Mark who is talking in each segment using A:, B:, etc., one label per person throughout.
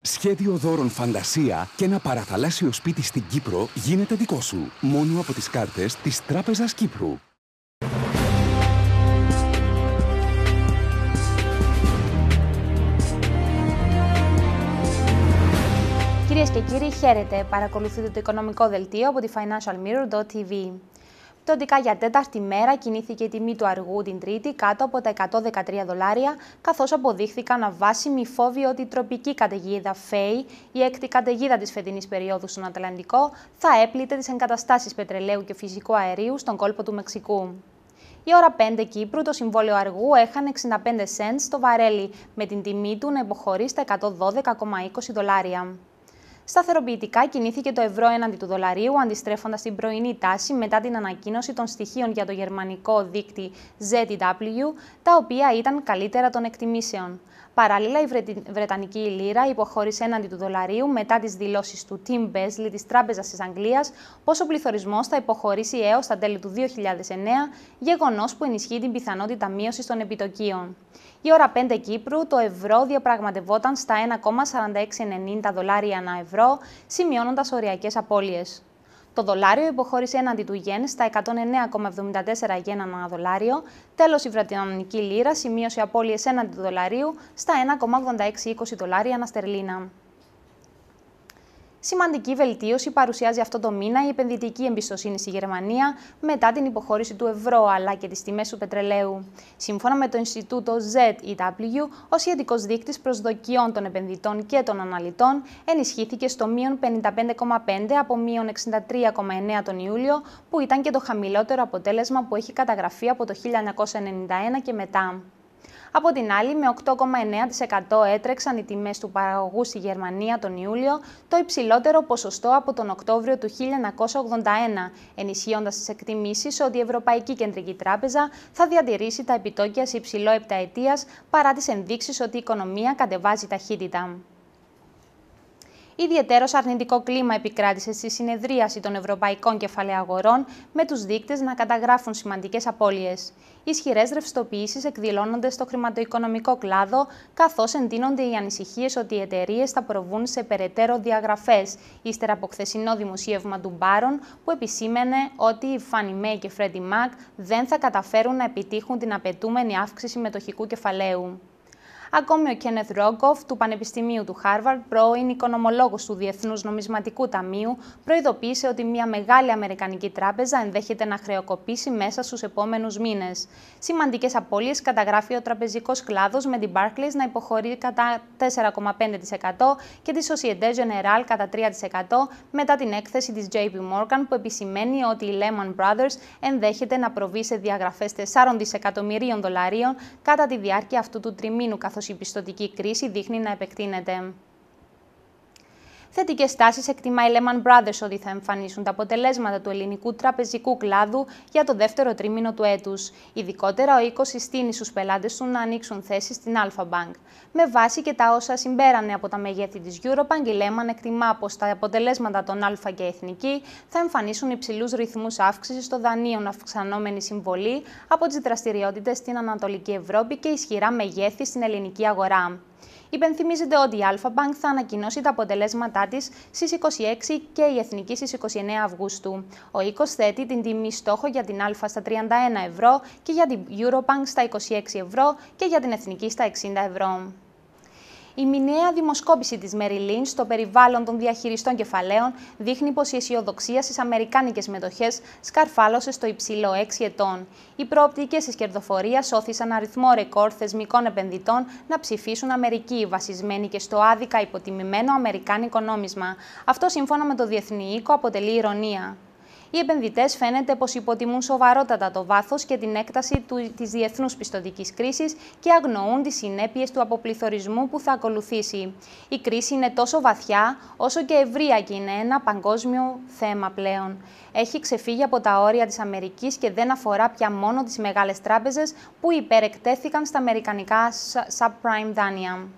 A: Σχέδιο δώρων φαντασία και ένα παραθαλάσσιο σπίτι στην Κύπρο γίνεται δικό σου. Μόνο από τις κάρτες της Τράπεζας Κύπρου.
B: Κυρίες και κύριοι, χαίρετε. Παρακολουθείτε το οικονομικό δελτίο από τη financialmirror.tv. Πτωτικά για τέταρτη μέρα κινήθηκε η τιμή του αργού την Τρίτη κάτω από τα 113 δολάρια, καθώς αποδείχθηκαν αβάσιμοι φόβοι ότι η τροπική καταιγίδα Φέη, η έκτη καταιγίδα της φετινής περίοδου στον Ατλαντικό, θα έπλητε τις εγκαταστάσεις πετρελαίου και φυσικού αερίου στον κόλπο του Μεξικού. Η ώρα 5 Κύπρου το συμβόλαιο αργού έχανε 65 cents το βαρέλι, με την τιμή του να υποχωρεί στα 112,20 δολάρια. Σταθεροποιητικά κινήθηκε το ευρώ έναντι του δολαρίου, αντιστρέφοντας την πρωινή τάση μετά την ανακοίνωση των στοιχείων για το γερμανικό δίκτυ ZW, τα οποία ήταν καλύτερα των εκτιμήσεων. Παράλληλα, η Βρετανική λίρα υποχώρησε έναντι του δολαρίου μετά τις δηλώσεις του Tim Besley της Τράπεζας της Αγγλίας πως ο πληθωρισμός θα υποχωρήσει έως τα τέλη του 2009, γεγονός που ενισχύει την πιθανότητα μείωσης των επιτοκίων. Η ώρα 5 Κύπρου το ευρώ διαπραγματευόταν στα 1,4690 δολάρια ανά ευρώ, σημειώνοντας οριακές απώλειες. Το δολάριο υποχώρησε έναντι του γεν στα 109,74 γεν ανά δολάριο. Τέλος, η βρετανική λίρα σημείωσε απώλειες έναντι του δολαρίου στα 1,8620 δολάρια ανά στερλίνα. Σημαντική βελτίωση παρουσιάζει αυτό το μήνα η επενδυτική εμπιστοσύνη στη Γερμανία μετά την υποχώρηση του ευρώ αλλά και τις τιμές του πετρελαίου. Σύμφωνα με το Ινστιτούτο ZEW, ο σχετικός δείκτης προσδοκιών των επενδυτών και των αναλυτών ενισχύθηκε στο μείον 55,5 από μείον 63,9 τον Ιούλιο, που ήταν και το χαμηλότερο αποτέλεσμα που έχει καταγραφεί από το 1991 και μετά. Από την άλλη, με 8,9% έτρεξαν οι τιμές του παραγωγού στη Γερμανία τον Ιούλιο, το υψηλότερο ποσοστό από τον Οκτώβριο του 1981, ενισχύοντας τις εκτιμήσεις ότι η Ευρωπαϊκή Κεντρική Τράπεζα θα διατηρήσει τα επιτόκια σε υψηλό επταετίας παρά τις ενδείξεις ότι η οικονομία κατεβάζει ταχύτητα. Ιδιαίτερο αρνητικό κλίμα επικράτησε στη συνεδρίαση των Ευρωπαϊκών Κεφαλαίων Αγορών, με τους δείκτες να καταγράφουν σημαντικές απώλειες. Ισχυρές ρευστοποιήσεις εκδηλώνονται στο χρηματοοικονομικό κλάδο, καθώς εντείνονται οι ανησυχίες ότι οι εταιρείες θα προβούν σε περαιτέρω διαγραφές, ύστερα από χθεσινό δημοσίευμα του Μπάρον, που επισήμενε ότι οι Fannie Mae και Freddie Mac δεν θα καταφέρουν να επιτύχουν την απαιτούμενη αύξηση μετοχικού κεφαλαίου. Ακόμη ο Κένεθ Ρόγκοφ του Πανεπιστημίου του Χάρβαρντ, πρώην οικονομολόγος του Διεθνούς Νομισματικού Ταμείου, προειδοποίησε ότι μια μεγάλη Αμερικανική τράπεζα ενδέχεται να χρεοκοπήσει μέσα στους επόμενους μήνες. Σημαντικές απώλειες καταγράφει ο τραπεζικός κλάδος με την Barclays να υποχωρεί κατά 4,5% και τη Societe Generale κατά 3% μετά την έκθεση της JP Morgan που επισημαίνει ότι η Lehman Brothers ενδέχεται να προβεί σε διαγραφές 4 δισεκατομμυρίων δολαρίων κατά τη διάρκεια αυτού του τριμήνου καθώς η πιστοτική κρίση δείχνει να επεκτείνεται. Θετικές τάσεις εκτιμά η Lehman Brothers ότι θα εμφανίσουν τα αποτελέσματα του ελληνικού τραπεζικού κλάδου για το δεύτερο τρίμηνο του έτους. Ειδικότερα, ο οίκος συστήνει στους πελάτες του να ανοίξουν θέσεις στην Alpha Bank. Με βάση και τα όσα συμπέρανε από τα μεγέθη της Eurobank, η Lehman εκτιμά πως τα αποτελέσματα των Α και Εθνική θα εμφανίσουν υψηλούς ρυθμούς αύξησης των δανείων αυξανόμενη συμβολή από τις δραστηριότητες στην Ανατολική Ευρώπη και ισχυρά μεγέθη στην ελληνική αγορά. Υπενθυμίζεται ότι η Alpha Bank θα ανακοινώσει τα αποτελέσματά της στις 26 και η Εθνική στις 29 Αυγούστου. Ο οίκος θέτει την τιμή στόχο για την Α στα 31 ευρώ και για την Eurobank στα 26 ευρώ και για την Εθνική στα 60 ευρώ. Η μηνιαία δημοσκόπηση της Mary Lynch στο περιβάλλον των διαχειριστών κεφαλαίων δείχνει πως η αισιοδοξία στις αμερικάνικες μετοχές σκαρφάλωσε στο υψηλό 6 ετών. Οι προοπτικές της κερδοφορίας όθησαν αριθμό ρεκόρ θεσμικών επενδυτών να ψηφίσουν Αμερική, βασισμένοι και στο άδικα υποτιμημένο αμερικάνικο νόμισμα. Αυτό σύμφωνα με το Διεθνή Οίκο αποτελεί ηρωνία. Οι επενδυτές φαίνεται πως υποτιμούν σοβαρότατα το βάθος και την έκταση της διεθνούς πιστοτικής κρίσης και αγνοούν τις συνέπειες του αποπληθωρισμού που θα ακολουθήσει. Η κρίση είναι τόσο βαθιά όσο και ευρεία και είναι ένα παγκόσμιο θέμα πλέον. Έχει ξεφύγει από τα όρια της Αμερικής και δεν αφορά πια μόνο τις μεγάλες τράπεζες που υπερεκτέθηκαν στα αμερικανικά subprime δάνεια.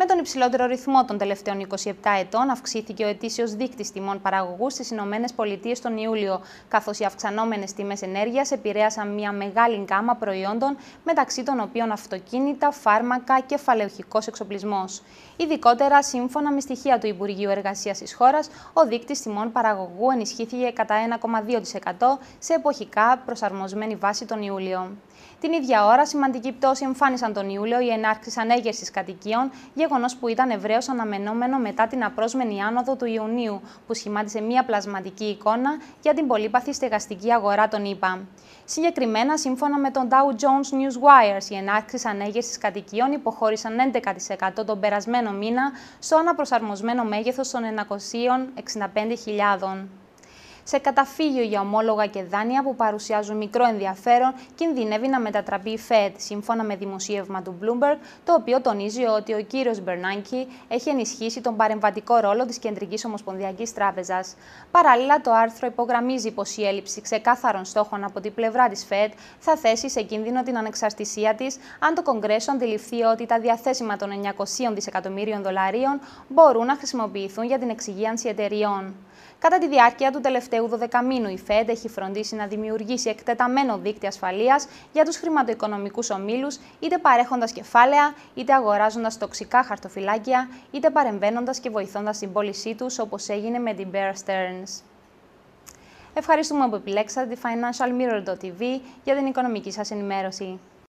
B: Με τον υψηλότερο ρυθμό των τελευταίων 27 ετών αυξήθηκε ο ετήσιος δείκτη τιμών παραγωγούς στις ΗΠΑ τον Ιούλιο, καθώς οι αυξανόμενες τιμές ενέργειας επηρέασαν μια μεγάλη γκάμα προϊόντων, μεταξύ των οποίων αυτοκίνητα, φάρμακα, κεφαλαιοχικός εξοπλισμός. Ειδικότερα, σύμφωνα με στοιχεία του Υπουργείου Εργασίας της χώρας, ο δείκτη τιμών παραγωγού ενισχύθηκε κατά 1,2% σε εποχικά προσαρμοσμένη βάση τον Ιούλιο. Την ίδια ώρα, σημαντική πτώση εμφάνισαν τον Ιούλιο οι ενάρξει ανέγερσης κατοικίων, γεγονός που ήταν ευρέως αναμενόμενο μετά την απρόσμενη άνοδο του Ιουνίου, που σχημάτισε μια πλασματική εικόνα για την πολύπαθη στεγαστική αγορά των ΗΠΑ. Συγκεκριμένα, σύμφωνα με τον Dow Jones Newswires, οι ενάρξει ανέγερσης κατοικίων υποχώρησαν 11% τον περασμένο μήνα στο αναπροσαρμοσμένο μέγεθος των 965.000 σε καταφύγιο για ομόλογα και δάνεια που παρουσιάζουν μικρό ενδιαφέρον, κινδυνεύει να μετατραπεί η Fed, σύμφωνα με δημοσίευμα του Bloomberg, το οποίο τονίζει ότι ο κύριος Μπερνάνκι έχει ενισχύσει τον παρεμβατικό ρόλο της Κεντρικής Ομοσπονδιακής Τράπεζας. Παράλληλα, το άρθρο υπογραμμίζει πως η έλλειψη ξεκάθαρων στόχων από την πλευρά της Fed θα θέσει σε κίνδυνο την ανεξαρτησία της, αν το Κογκρέσο αντιληφθεί ότι τα διαθέσιμα των 900 δισεκατομμύριων δολαρίων μπορούν να χρησιμοποιηθούν για την εξυγίανση εταιριών. Κατά τη διάρκεια του τελευταίου 12 μήνου, η ΦΕΔ έχει φροντίσει να δημιουργήσει εκτεταμένο δίκτυο ασφαλείας για τους χρηματοοικονομικούς ομίλους, είτε παρέχοντας κεφάλαια, είτε αγοράζοντας τοξικά χαρτοφυλάκια, είτε παρεμβαίνοντας και βοηθώντας την πώλησή τους, όπως έγινε με την Bear Stearns. Ευχαριστούμε που επιλέξατε τη Financial Mirror.tv για την οικονομική σας ενημέρωση.